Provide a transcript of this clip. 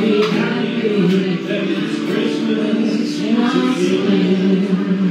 behind you. That is Christmas. Christmas.